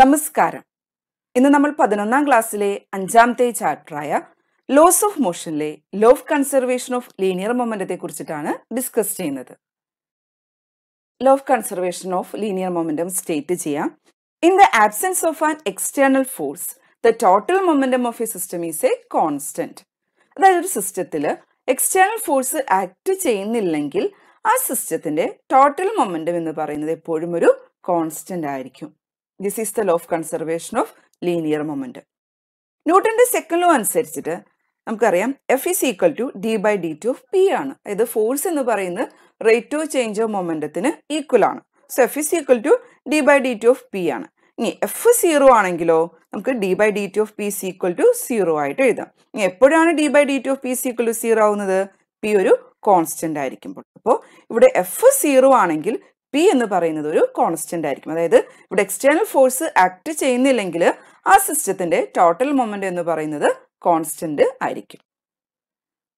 നമസ്കാരം. ഇന്ന് നമ്മൾ പതിനൊന്നാം ക്ലാസ്സിലെ അഞ്ചാമത്തെ ചാപ്റ്ററായ laws of മോഷനിലെ law of conservation of linear മൊമെന്റത്തെ കുറിച്ചിട്ടാണ് ഡിസ്കസ് ചെയ്യുന്നത്. Law of conservation of linear momentum state ചെയ്യാം. In the absence of an external force the total momentum of a system is a constant അതായത് ഒരു സിസ്റ്റത്തിൽ external force act ചെയ്യുന്നില്ലെങ്കിൽ ആ സിസ്റ്റത്തിന്റെ total momentum എന്ന് പറയുന്നത് എപ്പോഴും ഒരു കോൺസ്റ്റന്റ് ആയിരിക്കും. This is the law of conservation of linear moment ന്യൂട്ടന്റെ സെക്കൻഡ് ലോ അനുസരിച്ചിട്ട് നമുക്കറിയാം F is equal to D by D T of P ആണ്. അതായത് ഫോഴ്സ് എന്ന് പറയുന്നത് റേറ്റ് ഓഫ് ചേഞ്ച് ഓഫ് മൊമെന്റത്തിന് ഈക്വൽ ആണ്. So F is equal to D by D T of P ആണ്. ഇനി എഫ് സീറോ ആണെങ്കിലോ നമുക്ക് D by D T of P C equal to zero ആയിട്ട് എഴുതാം. ഇനി എപ്പോഴാണ് D by D T of P C equal to zero ആവുന്നത്? P ഒരു കോൺസ്റ്റന്റ് ആയിരിക്കുമ്പോൾ. അപ്പോൾ ഇവിടെ എഫ് സീറോ ആണെങ്കിൽ പി എന്ന് പറയുന്നത് ഒരു കോൺസ്റ്റന്റ് ആയിരിക്കും. അതായത് ഇവിടെ എക്സ്റ്റേണൽ ഫോഴ്സ് ആക്ട് ചെയ്യുന്നില്ലെങ്കിൽ ആ സിസ്റ്റത്തിന്റെ ടോട്ടൽ മൊമെന്റ് എന്ന് പറയുന്നത് കോൺസ്റ്റന്റ് ആയിരിക്കും.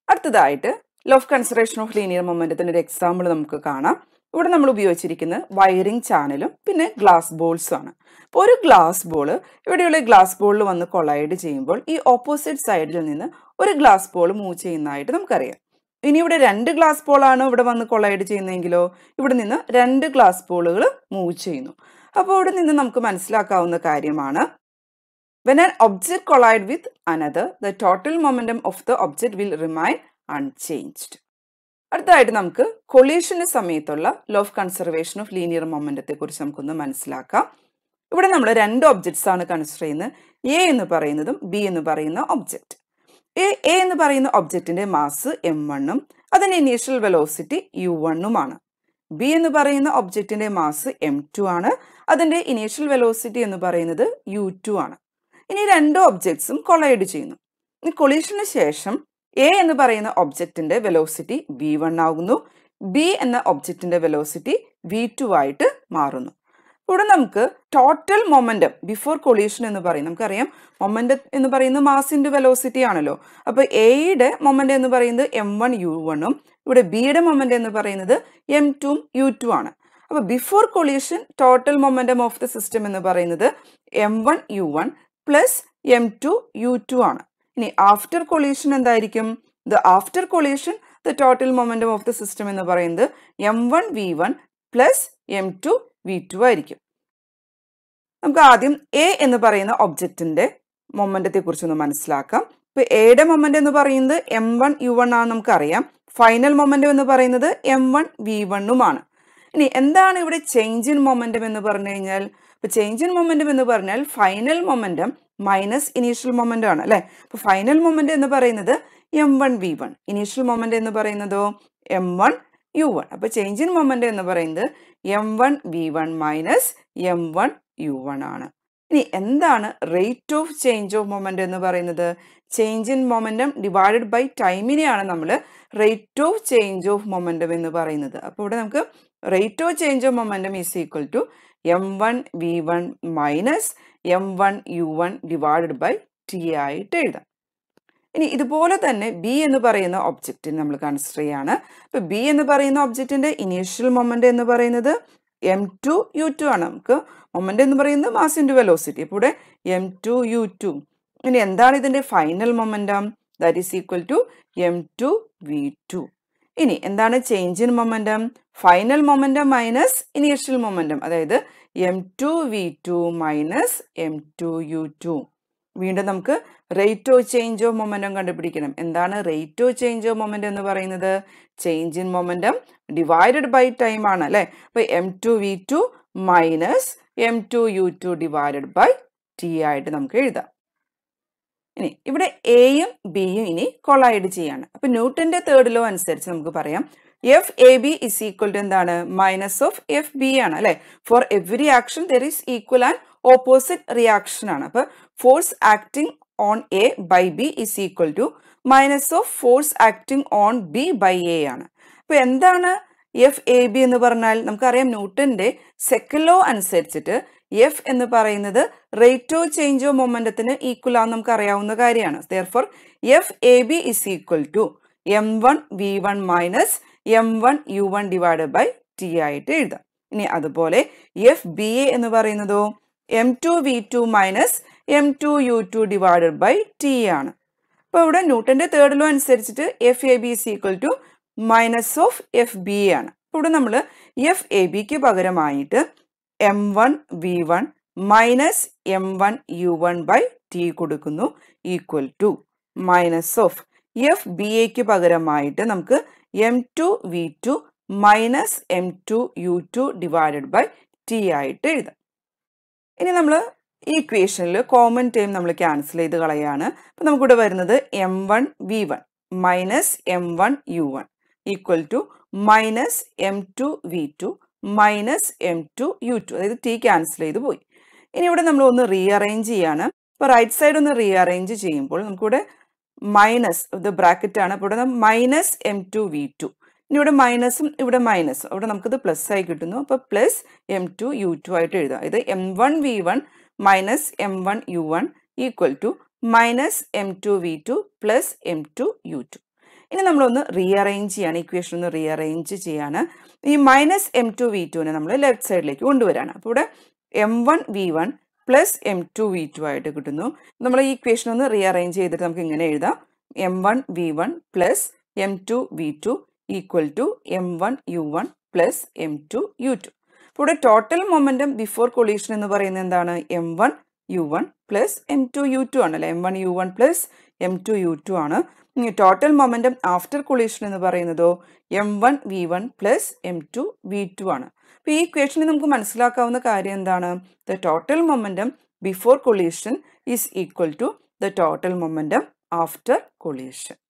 അടുത്തതായിട്ട് law of consideration of linear മൊമെന്റത്തിന്റെ ഒരു എക്സാമ്പിൾ നമുക്ക് കാണാം. ഇവിടെ നമ്മൾ ഉപയോഗിച്ചിരിക്കുന്നത് വയറിംഗ് ചാനലും പിന്നെ ഗ്ലാസ് ബോൾസും ആണ്. അപ്പോൾ ഒരു ഗ്ലാസ് ബോൾ ഇവിടെയുള്ള ഗ്ലാസ് ബോളിൽ വന്ന് കൊളൈഡ് ചെയ്യുമ്പോൾ ഈ ഓപ്പോസിറ്റ് സൈഡിൽ നിന്ന് ഒരു ഗ്ലാസ് ബോൾ മൂവ് ചെയ്യുന്നതായിട്ട് നമുക്കറിയാം. ഇനി ഇവിടെ രണ്ട് ഗ്ലാസ് ബോളാണ് ഇവിടെ വന്ന് കൊളൈഡ് ചെയ്യുന്നതെങ്കിലോ ഇവിടെ നിന്ന് രണ്ട് ഗ്ലാസ് ബോളുകൾ മൂവ് ചെയ്യുന്നു. അപ്പോൾ ഇവിടെ നിന്ന് നമുക്ക് മനസ്സിലാക്കാവുന്ന കാര്യമാണ്. When an object collide with another the total momentum of the object will remain unchanged അടുത്തതായിട്ട് നമുക്ക് കൊളീഷന് സമയത്തുള്ള law of conservation of linear മൊമെന്റത്തെ കുറിച്ച് നമുക്കൊന്ന് മനസ്സിലാക്കാം. ഇവിടെ നമ്മൾ രണ്ട് ഒബ്ജക്ട്സ് ആണ് കൺസിഡർ ചെയ്യുന്നത്. എ എന്ന് പറയുന്നതും ബി എന്ന് പറയുന്ന ഒബ്ജക്റ്റ് എ എ എന്ന് പറയുന്ന ഒബ്ജക്റ്റിന്റെ മാസ് എം വണ്ണും അതിന്റെ ഇനീഷ്യൽ വെലോസിറ്റി യു വണ്ണുമാണ് ബി എന്ന് പറയുന്ന ഒബ്ജക്റ്റിന്റെ മാസ് എം ടു ആണ്. അതിന്റെ ഇനീഷ്യൽ വെലോസിറ്റി എന്ന് പറയുന്നത് യു ടു ആണ്. ഇനി രണ്ട് ഒബ്ജക്ട്സും കൊളൈഡ് ചെയ്യുന്നു. ഇനി കൊളീഷന് ശേഷം എ എന്ന് പറയുന്ന ഒബ്ജക്റ്റിന്റെ വെലോസിറ്റി വി വൺ ആകുന്നു ബി എന്ന ഒബ്ജക്റ്റിന്റെ വെലോസിറ്റി വി ടു ആയിട്ട് മാറുന്നു. ഇവിടെ നമുക്ക് ടോട്ടൽ മൊമെന്റം ബിഫോർ കൊളീഷൻ എന്ന് പറയും. നമുക്കറിയാം മൊമെന്റം എന്ന് പറയുന്നത് മാസിന്റെ വെലോസിറ്റി ആണല്ലോ. അപ്പൊ എയുടെ മൊമെന്റ് എന്ന് പറയുന്നത് എം വൺ യു വണ്ണും ഇവിടെ ബിയുടെ മൊമെന്റ് എന്ന് പറയുന്നത് എം ടുവും യു ടു ആണ്. അപ്പോൾ before collision total momentum of the system എന്ന് പറയുന്നത് M one U one plus M two U two ആണ്. ഇനി ആഫ്റ്റർ കൊളീഷൻ എന്തായിരിക്കും? The after collision the total momentum of the system എന്ന് പറയുന്നത് M one V one plus M two V two ആയിരിക്കും. നമുക്ക് ആദ്യം എ എന്ന് പറയുന്ന ഒബ്ജക്റ്റിന്റെ മൊമെന്റത്തെ കുറിച്ചൊന്ന് മനസ്സിലാക്കാം. ഇപ്പൊ എയുടെ മൊമെന്റ് എന്ന് പറയുന്നത് എം വൺ യു വൺ ആണെന്ന് നമുക്കറിയാം. ഫൈനൽ മൊമെന്റം എന്ന് പറയുന്നത് എം വൺ വി വണ്ണുമാണ് ഇനി എന്താണ് ഇവിടെ ചേഞ്ച് ഇൻ മൊമെന്റം എന്ന് പറഞ്ഞു കഴിഞ്ഞാൽ? ഇപ്പൊ ചേഞ്ച് ഇൻ മൊമെന്റം എന്ന് പറഞ്ഞാൽ final momentum minus initial momentum ആണ് അല്ലെ? അപ്പൊ ഫൈനൽ മൊമെന്റ് എന്ന് പറയുന്നത് M one V one initial moment എന്ന് പറയുന്നതോ? എം വൺ യു വൺ അപ്പൊ ചേഞ്ച് ഇൻ മൊമെന്റ് എന്ന് പറയുന്നത് M one V one minus M one U one ആണ്. ഇനി എന്താണ് rate of change of moment എന്ന് പറയുന്നത്? Change in momentum divided by ടൈമിനെയാണ് നമ്മൾ rate of change of momentum എന്ന് പറയുന്നത്. അപ്പോൾ ഇവിടെ നമുക്ക് rate of change of momentum is equal to M one V one minus M one U one divided by T ആയിട്ട് എഴുതാം. ഇനി ഇതുപോലെ തന്നെ ബി എന്ന് പറയുന്ന ഒബ്ജക്റ്റിന് നമ്മൾ കൺസിഡർ ചെയ്യാണ്. ഇപ്പൊ ബി എന്ന് പറയുന്ന ഒബ്ജക്റ്റിന്റെ ഇനീഷ്യൽ മൊമെന്റ് എന്ന് പറയുന്നത് എം ടു യു ടു ആണ് നമുക്ക്. മൊമെന്റ് എന്ന് പറയുന്നത് മാസ് ഇന്റു വെലോസിറ്റി അപ്പോൾ ഇവിടെ എം ടു യു ടു ഇനി എന്താണ് ഇതിന്റെ final momentum that is equal to M two V two ഇനി എന്താണ് change in momentum final momentum minus initial momentum അതായത് M two V two minus M two U two വീണ്ടും നമുക്ക് rate of change of momentum കണ്ടുപിടിക്കണം. എന്താണ് rate of change of momentum എന്ന് പറയുന്നത്? Change in momentum divided by time ആണ് അല്ലെ? അപ്പൊ M two V two minus M two U two divided by T ആയിട്ട് നമുക്ക് എഴുതാം. ഇനി ഇവിടെ എയും ബിയും ഇനി കൊളൈഡ് ചെയ്യാണ്. അപ്പൊ ന്യൂട്ടന്റെ തേർഡ് ലോ അനുസരിച്ച് നമുക്ക് പറയാം. F A B is equal to എന്താണ്? മൈനസ് ഓഫ് എഫ് ബി ആണ് അല്ലെ? For every action there is equal and opposite reaction ആണ്. അപ്പൊ force acting on A by B is equal to minus of force acting on B by A ആണ്. അപ്പൊ എന്താണ് F A B എന്ന് പറഞ്ഞാൽ? നമുക്കറിയാം ന്യൂട്ടന്റെ സെക്കൻഡ് ലോ അനുസരിച്ചിട്ട് എഫ് എന്ന് പറയുന്നത് റേറ്റ് ഓഫ് ചേഞ്ച് ഓഫ് മൊമെന്റത്തിന് ഈക്വൽ ആണെന്ന് നമുക്ക് അറിയാവുന്ന കാര്യമാണ്. Therefore F A B is equal to M one V one minus M one U one divide by T ആയിട്ട് എഴുതാം. ഇനി അതുപോലെ എഫ് ബി എ എന്ന് പറയുന്നതോ? M two V two minus M two U two divided by T ആണ്. അപ്പോൾ ഇവിടെ ന്യൂട്ടന്റെ തേർഡ് ലോ അനുസരിച്ചിട്ട് F A B is equal to minus of F B ആണ്. അപ്പോൾ ഇവിടെ നമ്മൾ എഫ് എ ബിക്ക് പകരമായിട്ട് M one V one minus M one U one by T കൊടുക്കുന്നു. Equal to minus of F B എക്ക് പകരമായിട്ട് നമുക്ക് M two V two minus M two U two divided by T ആയിട്ട് എഴുതാം. ഇനി നമ്മൾ ഈ ഇക്വേഷനിൽ കോമൺ ടേം നമ്മൾ ക്യാൻസൽ ചെയ്ത് കളയാണ്. അപ്പം നമുക്കിവിടെ വരുന്നത് M one V one minus M one U one equal to minus M two V two minus M two U two അതായത് ടി ക്യാൻസൽ ചെയ്ത് പോയി. ഇനി ഇവിടെ നമ്മൾ ഒന്ന് റീഅറേഞ്ച് ചെയ്യാണ്. ഇപ്പോൾ റൈറ്റ് സൈഡ് ഒന്ന് റീഅറേഞ്ച് ചെയ്യുമ്പോൾ നമുക്കിവിടെ മൈനസ് ഇത് ബ്രാക്കറ്റ് ആണ്. അപ്പോൾ ഇവിടെ minus M two V two ഇനി ഇവിടെ മൈനസും ഇവിടെ മൈനസും അവിടെ നമുക്കിത് പ്ലസ് ആയി കിട്ടുന്നു. അപ്പോൾ plus M two U two ആയിട്ട് എഴുതാം. ഇത് M one V one one U one equal to minus M two V two plus M two U two ഇനി നമ്മളൊന്ന് റീഅറേഞ്ച് ചെയ്യാണ് ഇക്വേഷൻ ഒന്ന് റീഅറേഞ്ച് ചെയ്യാണ്. ഈ മൈനസ് എം ടു വി ടുവിനെ നമ്മൾ ലെഫ്റ്റ് സൈഡിലേക്ക് കൊണ്ടുവരാണ്. അപ്പോൾ ഇവിടെ M one V one plus M two V two ആയിട്ട് കിട്ടുന്നു. നമ്മൾ ഈ ഇക്വേഷൻ ഒന്ന് റീഅറേഞ്ച് ചെയ്തിട്ട് നമുക്ക് ഇങ്ങനെ എഴുതാം. M one V one plus M two V two equal to M one U one plus M two U two ഇവിടെ ടോട്ടൽ മൊമെന്റം ബിഫോർ കൊളീഷൻ എന്ന് പറയുന്നത് എന്താണ്? M one U one plus M two U two ആണല്ലോ M one U one plus M two U two ആണ്. Total momentum after collision എന്ന് പറയുന്നതോ M one V one plus M two V two ആണ്. അപ്പോൾ ഈ ഇക്വേഷനിൽ നമുക്ക് മനസ്സിലാക്കാവുന്ന കാര്യം എന്താണ്? The total momentum before collision is equal to the total momentum after collision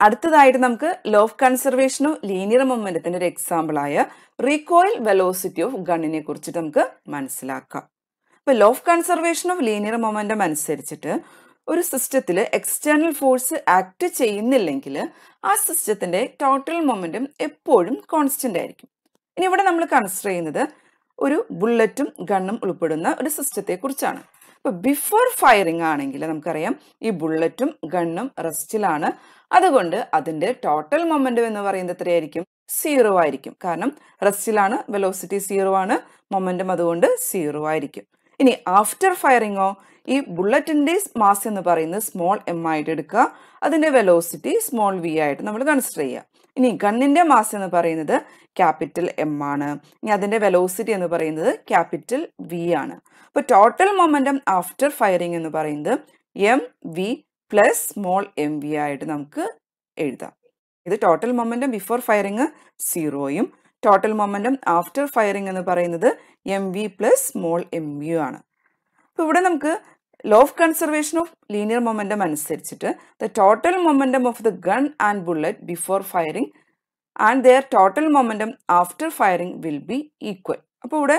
അടുത്തതായിട്ട് നമുക്ക് ലോ ഓഫ് കൺസർവേഷനോ ലീനിയർ മൊമെന്റത്തിന്റെ ഒരു എക്സാമ്പിൾ ആയ റീകോയിൽ വെലോസിറ്റി ഓഫ് ഗണ്ണിനെ കുറിച്ചിട്ട് നമുക്ക് മനസ്സിലാക്കാം. അപ്പൊ law of conservation of linear momentum അനുസരിച്ചിട്ട് ഒരു സിസ്റ്റത്തിൽ എക്സ്റ്റേണൽ ഫോഴ്സ് ആക്ട് ചെയ്യുന്നില്ലെങ്കിൽ ആ സിസ്റ്റത്തിന്റെ ടോട്ടൽ മൊമെന്റം എപ്പോഴും കോൺസ്റ്റന്റ് ആയിരിക്കും. ഇനി ഇവിടെ നമ്മൾ കൺസിഡർ ചെയ്യുന്നത് ഒരു ബുള്ളറ്റും ഗണ്ണും ഉൾപ്പെടുന്ന ഒരു സിസ്റ്റത്തെ അപ്പൊ ബിഫോർ ഫയറിംഗ് ആണെങ്കിൽ നമുക്കറിയാം ഈ ബുള്ളറ്റും ഗണ്ണും റെസ്റ്റിലാണ് അതുകൊണ്ട് അതിന്റെ ടോട്ടൽ മൊമെന്റം എന്ന് പറയുന്നത് എത്രയായിരിക്കും? സീറോ ആയിരിക്കും. കാരണം റെസ്റ്റിലാണ് വെലോസിറ്റി സീറോ ആണ് മൊമെന്റം അതുകൊണ്ട് സീറോ ആയിരിക്കും. ഇനി ആഫ്റ്റർ ഫയറിങ്ങോ ഈ ബുള്ളറ്റിന്റെ മാസ് എന്ന് പറയുന്നത് സ്മോൾ എം ആയിട്ട് എടുക്കുക. അതിന്റെ വെലോസിറ്റി സ്മോൾ വി ആയിട്ട് നമ്മൾ കൺസിഡർ ചെയ്യുക. ഇനി ഗണ്ണിന്റെ മാസ് എന്ന് പറയുന്നത് ക്യാപിറ്റൽ എം ആണ്. ഇനി അതിന്റെ വെലോസിറ്റി എന്ന് പറയുന്നത് ക്യാപിറ്റൽ വി ആണ്. അപ്പോൾ ടോട്ടൽ മൊമെന്റം ആഫ്റ്റർ ഫയറിംഗ് എന്ന് പറയുന്നത് M V plus small M V ആയിട്ട് നമുക്ക് എഴുതാം. ഇത് ടോട്ടൽ മൊമെന്റം ബിഫോർ ഫയറിങ് സീറോയും ടോട്ടൽ മൊമെന്റം ആഫ്റ്റർ ഫയറിംഗ് എന്ന് പറയുന്നത് M V plus small M V ആണ്. അപ്പോൾ ഇവിടെ നമുക്ക് law of conservation of linear momentum അനുസരിച്ചിട്ട് the total momentum of the gun and bullet before firing and their total momentum after firing will be equal അപ്പോൾ ഇവിടെ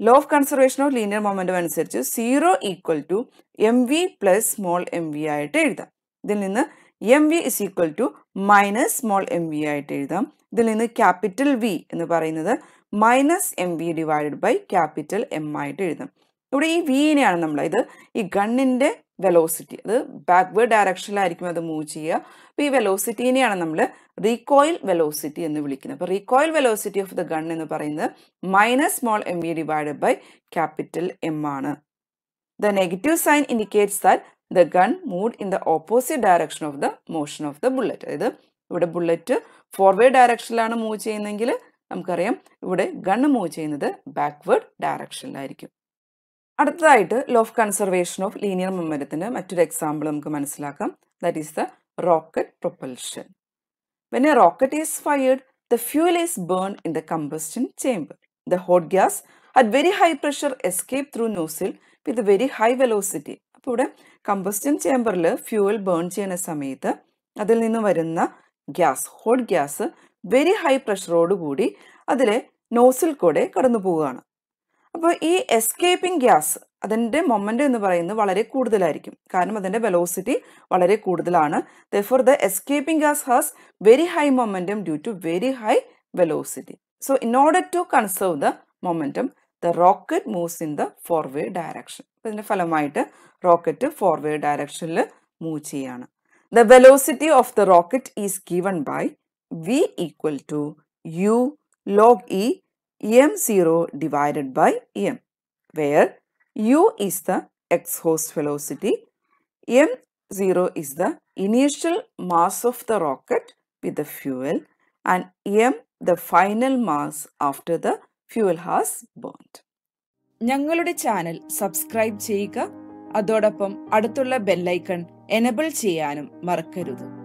law of conservation of linear momentum അനുസരിച്ച് zero equal to M V plus small M V ആയിട്ട് എഴുതാം. ഇതിൽ നിന്ന് M V is equal to minus small M V ആയിട്ട് എഴുതാം. ഇതിൽ നിന്ന് ക്യാപിറ്റൽ വി എന്ന് പറയുന്നത് minus M V divided by capital M ആയിട്ട് എഴുതാം. ഇവിടെ ഈ വീനെയാണ് നമ്മൾ ഇത് ഈ ഗണ്ണിന്റെ വെലോസിറ്റി അത് ബാക്ക്വേർഡ് ഡയറക്ഷനിലായിരിക്കും അത് മൂവ് ചെയ്യുക. അപ്പോൾ ഈ വെലോസിറ്റീനെയാണ് നമ്മൾ റീകോയിൽ വെലോസിറ്റി എന്ന് വിളിക്കുന്നത്. അപ്പോൾ recoil velocity of the gun എന്ന് പറയുന്നത് minus small M V divided by capital M ആണ്. The negative sign indicates that the gun move in the opposite direction of the motion of the bullet അതായത് ഇവിടെ bullet forward ഡയറക്ഷനിലാണ് move ചെയ്യുന്നതെങ്കിൽ നമുക്കറിയാം ഇവിടെ gun move ചെയ്യുന്നത് backward ഡയറക്ഷനിലായിരിക്കും അടുത്തതായിട്ട് law of conservation of linear മെമ്മരത്തിന് മറ്റൊരു എക്സാമ്പിൾ നമുക്ക് മനസ്സിലാക്കാം. That is the rocket propulsion when a rocket is fired the fuel is burn in the combustion chamber the hot gas at very high pressure escape through nozzle with very high velocity അപ്പോൾ ഇവിടെ combustion ചേംബറിൽ fuel burn ചെയ്യുന്ന സമയത്ത് അതിൽ നിന്ന് വരുന്ന gas hot gas very high പ്രഷറോടുകൂടി അതിലെ nozzle കൂടെ കടന്നു പോവുകയാണ് അപ്പോൾ ഈ എസ്കേപ്പിംഗ് ഗ്യാസ് അതിന്റെ മൊമെന്റ് എന്ന് പറയുന്നത് വളരെ കൂടുതലായിരിക്കും. കാരണം അതിന്റെ വെലോസിറ്റി വളരെ കൂടുതലാണ്. ദോർ the escaping gas has very high momentum due to very high velocity so in order to conserve the momentum the rocket moves in the forward direction ഇതിന്റെ ഫലമായിട്ട് റോക്കറ്റ് ഫോർവേഡ് ഡയറക്ഷനിൽ മൂവ് ചെയ്യാണ്. The velocity of the rocket is given by v equal to u log e m divided by m where u is the exhaust velocity, m0 is the initial mass of the rocket with the fuel and m the final mass after the fuel has burned. ഞങ്ങളുടെ channel subscribe ചെയ്യുക അതോടൊപ്പം അടുത്തുള്ള bell icon enable ചെയ്യാനും മറക്കരുത്